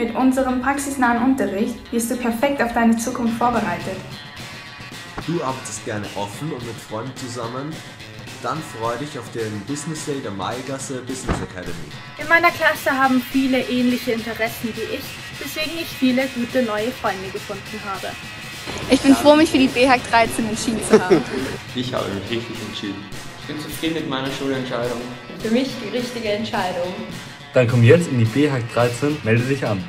Mit unserem praxisnahen Unterricht wirst du perfekt auf deine Zukunft vorbereitet. Du arbeitest gerne offen und mit Freunden zusammen? Dann freue dich auf den Business Day der Maigasse Business Academy. In meiner Klasse haben viele ähnliche Interessen wie ich, weswegen ich viele gute neue Freunde gefunden habe. Ich bin froh, mich für die BHAG 13 entschieden zu haben. Ich habe mich richtig entschieden. Ich bin zufrieden mit meiner Schulentscheidung. Für mich die richtige Entscheidung. Dann komm jetzt in die BHAG 13, melde dich an.